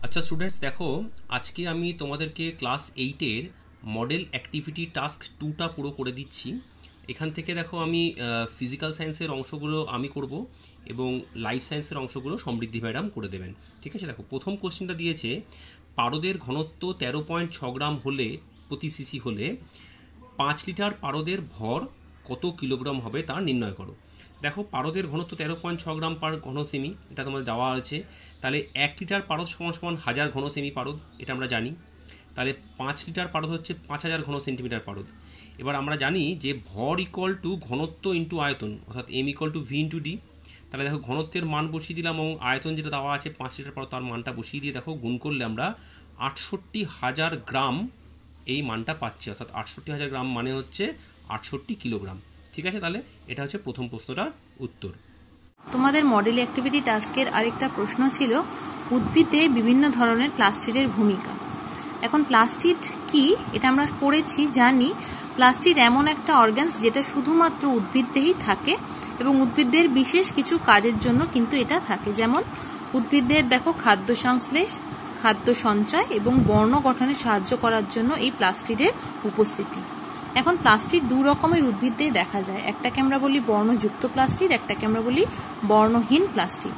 আচ্ছা স্টুডেন্টস দেখো, আজকে আমি তোমাদেরকে ক্লাস এইটের মডেল অ্যাক্টিভিটি টাস্ক টুটা পুরো করে দিচ্ছি। এখান থেকে দেখো আমি ফিজিক্যাল সায়েন্সের অংশগুলো আমি করব এবং লাইফ সায়েন্সের অংশগুলো সমৃদ্ধি ম্যাডাম করে দেবেন। ঠিক আছে? দেখো, প্রথম কোশ্চেনটা দিয়েছে, পারদের ঘনত্ব তেরো পয়েন্ট ছ গ্রাম হলে, প্রতি সিসি হলে পাঁচ লিটার পারদের ভর কত কিলোগ্রাম হবে তা নির্ণয় করো। দেখো পারদের ঘনত্ব তেরো পয়েন্ট ছ গ্রাম পার ঘন সেমি এটা তোমাদের দেওয়া আছে। তাহলে এক লিটার পারদ সমান সমান হাজার ঘন সেমি পারদ, এটা আমরা জানি। তাহলে পাঁচ লিটার পারদ হচ্ছে পাঁচ হাজার ঘন সেন্টিমিটার পারদ। এবার আমরা জানি যে ভর ইকুয়াল টু ঘনত্ব ইন্টু আয়তন, অর্থাৎ m equal to v into d তাহলে দেখো ঘনত্বের মান বসিয়ে দিলাম এবং আয়তন যেটা দেওয়া আছে, পাঁচ লিটার পারদ, তার মানটা বসিয়ে দিয়ে দেখো গুণ করলে আমরা আটষট্টি হাজার গ্রাম এই মানটা পাচ্ছি। অর্থাৎ আটষট্টি হাজার গ্রাম মানে হচ্ছে আটষট্টি কিলোগ্রাম। ঠিক আছে তাহলে? এটা হচ্ছে প্রথম প্রশ্নটার উত্তর। তোমাদের মডেল অ্যাক্টিভিটি টাস্কের আরেকটা প্রশ্ন ছিল, উদ্ভিদে বিভিন্ন ধরনের প্লাস্টিডের ভূমিকা। এখন প্লাস্টিড কি? এটা আমরা পড়েছি, জানি। প্লাস্টিড এমন একটা অর্গানস যেটা শুধুমাত্র উদ্ভিদদেহেই থাকে এবং উদ্ভিদদের বিশেষ কিছু কাজের জন্য কিন্তু এটা থাকে। যেমন উদ্ভিদদের দেখো, খাদ্য সংশ্লেষ, খাদ্য সঞ্চয় এবং বর্ণ গঠনে সাহায্য করার জন্য এই প্লাস্টিডের উপস্থিতি। এখন প্লাস্টিক দু রকমের উদ্ভিদে দেখা যায়। একটাকে আমরা বলি বর্ণযুক্ত প্লাস্টিক, একটাকে আমরা বলি বর্ণহীন প্লাস্টিক।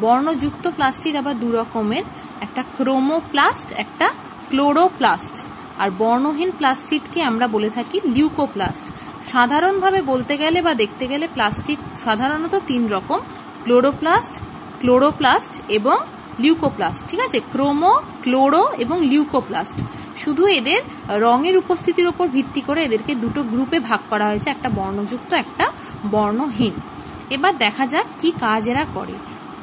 বর্ণযুক্ত প্লাস্টিক আবার দু রকমের, একটা ক্রোমোপ্লাস্ট, একটা ক্লোরোপ্লাস্ট। আর বর্ণহীন প্লাস্টিককে আমরা বলে থাকি লিউকোপ্লাস্ট। সাধারণভাবে বলতে গেলে বা দেখতে গেলে প্লাস্টিক সাধারণত তিন রকম, ক্লোরোপ্লাস্ট ক্লোরোপ্লাস্ট এবং লিউকোপ্লাস্ট, ঠিক আছে? ক্রোমো, ক্লোরো এবং লিউকোপ্লাস্ট। শুধু এদের, রঙের উপস্থিতির উপর ভিত্তি করে এদেরকে দুটো গ্রুপে ভাগ করা হয়েছে, একটা বর্ণযুক্ত, একটা বর্ণহীন। এবার দেখা যাক কি কাজ এরা করে।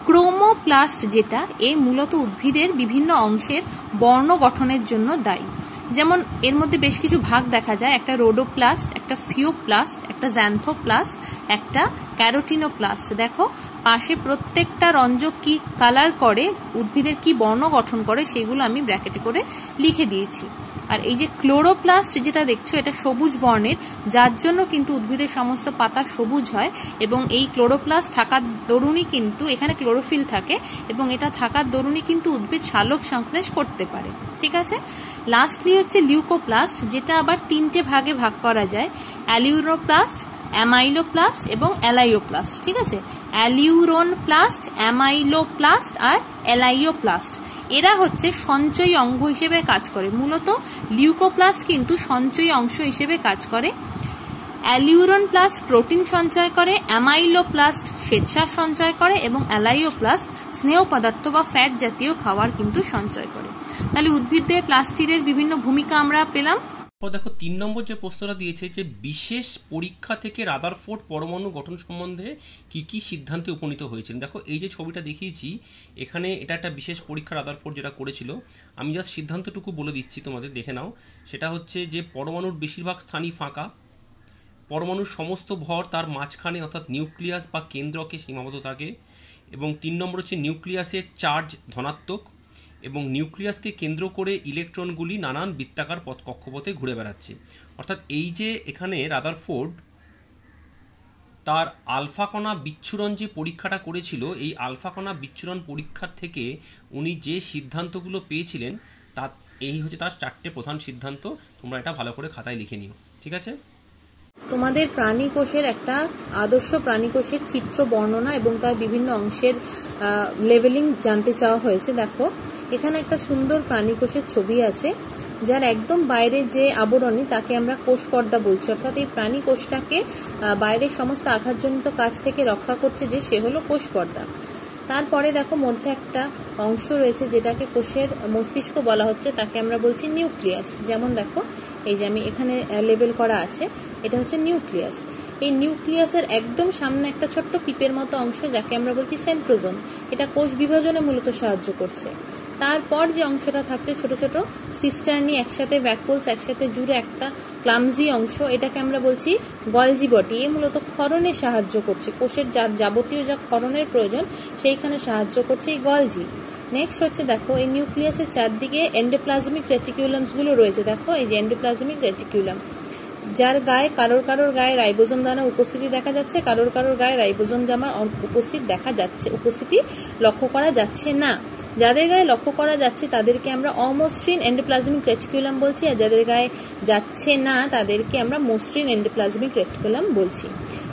ক্রোমোপ্লাস্ট যেটা, এ মূলত উদ্ভিদের বিভিন্ন অংশের বর্ণ গঠনের জন্য দায়ী। যেমন, এর মধ্যে বেশ কিছু ভাগ দেখা যায়, একটা রোডোপ্লাস্ট, একটা ফিওপ্লাস্ট, একটা জ্যান্থোপ্লাস্ট একটা ক্যারোটিনোপ্লাস্ট। দেখো পাশে প্রত্যেকটা রঞ্জক কি কালার করে, উদ্ভিদের কি বর্ণ গঠন করে, সেগুলো আমি ব্র্যাকেটে করে লিখে দিয়েছি। আর এই যে ক্লোরোপ্লাস্ট যেটা দেখছ, এটা সবুজ বর্ণের, যার জন্য কিন্তু উদ্ভিদের সমস্ত পাতা সবুজ হয় এবং এই ক্লোরোপ্লাস্ট থাকার দরুনই কিন্তু এখানে ক্লোরোফিল থাকে এবং এটা থাকার দরুনই কিন্তু উদ্ভিদ শালক সংশ্লেষ করতে পারে। ঠিক আছে? লাস্টলি হচ্ছে লিউকোপ্লাস্ট যেটা আবার তিনটে ভাগে ভাগ করা যায়। অ্যালিউরোপ্লাস্ট অ্যামাইলোপ্লাস্ট এবং অ্যালাইওপ্লাস্ট ঠিক আছে? অ্যালিউরোন প্লাস্ট অ্যামাইলোপ্লাস্ট আর অ্যালাইওপ্লাস্ট। এরা হচ্ছে সঞ্চয়ী অঙ্গ হিসেবে কাজ করে। মূলত লিউকোপ্লাস্ট কিন্তু সঞ্চয়ী অংশ হিসেবে কাজ করে। অ্যালিউরন প্লাস্ট প্রোটিন সঞ্চয় করে, অ্যামাইলোপ্লাস্ট স্বেচ্ছাস সঞ্চয় করে এবং অ্যালাইওপ্লাস্ট স্নেহ পদার্থ বা ফ্যাট জাতীয় খাবার কিন্তু সঞ্চয় করে। তাহলে উদ্ভিদে প্লাস্টিকের বিভিন্ন ভূমিকা আমরা পেলাম। দেখো তিন নম্বর যে প্রশ্নটা দিয়েছে যে বিশেষ পরীক্ষা থেকে রাদারফোর্ড পরমাণু গঠন সম্বন্ধে কি কি সিদ্ধান্তে উপনীত হয়েছেন? দেখো এই যে ছবিটা দেখিয়েছি, এখানে এটা একটা বিশেষ পরীক্ষা রাদারফোর্ড যেটা করেছিল। আমি জাস্ট সিদ্ধান্তটুকু বলে দিচ্ছি তোমাদের, দেখে নাও। সেটা হচ্ছে যে পরমাণুর বেশিরভাগ স্থানই ফাঁকা। পরমাণুর সমস্ত ভর তার মাঝখানে অর্থাৎ নিউক্লিয়াস বা কেন্দ্রকে সীমাবদ্ধ থাকে। এবং তিন নম্বর হচ্ছে নিউক্লিয়াসের চার্জ ধনাত্মক। এবং নিউক্লিয়াসকে কেন্দ্র করে ইলেকট্রনগুলি নানান বৃত্তাকার পথ কক্ষপথে ঘুরে বেড়াচ্ছে। অর্থাৎ এই যে এখানে রাদারফোর্ড তার আলফা কণা বিচ্ছুরণ যে পরীক্ষাটা করেছিল, এই আলফা কণা বিচ্ছুরণ পরীক্ষার থেকে উনি যে সিদ্ধান্তগুলো পেয়েছিলেন তা এই হচ্ছে তার চারটে প্রধান সিদ্ধান্ত। তোমরা এটা ভালো করে খাতায় লিখে নিও। ঠিক আছে? তোমাদের প্রাণী কোষের একটা আদর্শ প্রাণী কোষের চিত্র, বর্ণনা এবং তার বিভিন্ন অংশের লেভেলিং জানতে চাওয়া হয়েছে। দেখো এখানে একটা সুন্দর প্রাণী কোষের ছবি আছে, যার একদম বাইরে যে আবরণী তাকে আমরা কোষ পর্দা বলছি। অর্থাৎ এই প্রাণী কোষটাকে বাইরের সমস্ত আঘাতজনিত কাজ থেকে রক্ষা করছে যে সে হলো কোষ পর্দা তারপরে দেখো মধ্যে একটা অংশ রয়েছে যেটাকে কোষের মস্তিষ্ক বলা হচ্ছে, তাকে আমরা বলছি নিউক্লিয়াস। যেমন দেখো, এই যে আমি এখানে লেবেল করা আছে, এটা হচ্ছে নিউক্লিয়াস। এই নিউক্লিয়াসের একদম সামনে একটা ছোট্ট পিপের মতো অংশ, যাকে আমরা বলছি সেন্ট্রোজোম। এটা কোষ বিভাজনে মূলত সাহায্য করছে। তারপর যে অংশটা থাকছে, ছোট ছোট সিস্টার্নি একসাথে ভ্যাকুলস একসাথে জুড়ে একটা ক্লামজি অংশ, এটাকে আমরা বলছি গলজি বটি এ মূলত ক্ষরণে সাহায্য করছে, কোষের যা যাবতীয় যা ক্ষরণের প্রয়োজন, সেইখানে সাহায্য করছে এই গলজি। নেক্সট হচ্ছে দেখো, এই নিউক্লিয়াসের চারদিকে এন্ডোপ্লাজমিক রেটিকুলামসগুলো রয়েছে। দেখো, এই যে এন্ডোপ্লাজমিক রেটিকুলাম যার গায়ে কারোর কারোর গায়ে রাইবোজোম দানার উপস্থিতি দেখা যাচ্ছে, কারোর কারোর গায়ে রাইবোজোম জামার উপস্থিত দেখা যাচ্ছে, উপস্থিতি লক্ষ্য করা যাচ্ছে না। যাদের গায়ে লক্ষ্য করা যাচ্ছে তাদেরকে আমরা অমসৃণ এন্ডোপ্লাজমিক রেটিকুলাম বলছি, আর যাদের গায়ে যাচ্ছে না তাদেরকে আমরা মসৃণ এন্ডোপ্লাজমিক রেটিকুলাম বলছি।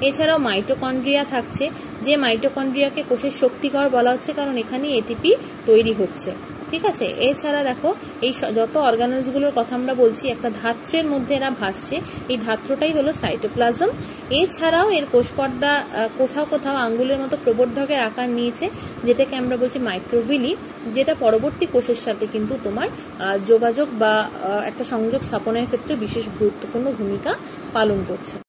এছাড়াও মাইটোকন্ড্রিয়া থাকছে, যে মাইটোকন্ড্রিয়াকে কোষের শক্তিকর বলা হচ্ছে, কারণ এখানে এটিপি তৈরি হচ্ছে। ঠিক আছে? এছাড়া দেখো, এই যত অর্গানালসগুলোর কথা আমরা বলছি, একটা ধাত্রের মধ্যে এরা ভাসছে। এই ধাত্রটাই হলো সাইটোপ্লাজম এছাড়াও এর কোষপর্দা কোথাও কোথাও আঙ্গুলের মতো প্রবর্ধকের আকার নিয়েছে, যেটাকে আমরা বলছি মাইক্রোভিলি যেটা পরবর্তী কোষের সাথে কিন্তু তোমার যোগাযোগ বা একটা সংযোগ স্থাপনের ক্ষেত্রে বিশেষ গুরুত্বপূর্ণ ভূমিকা পালন করছে।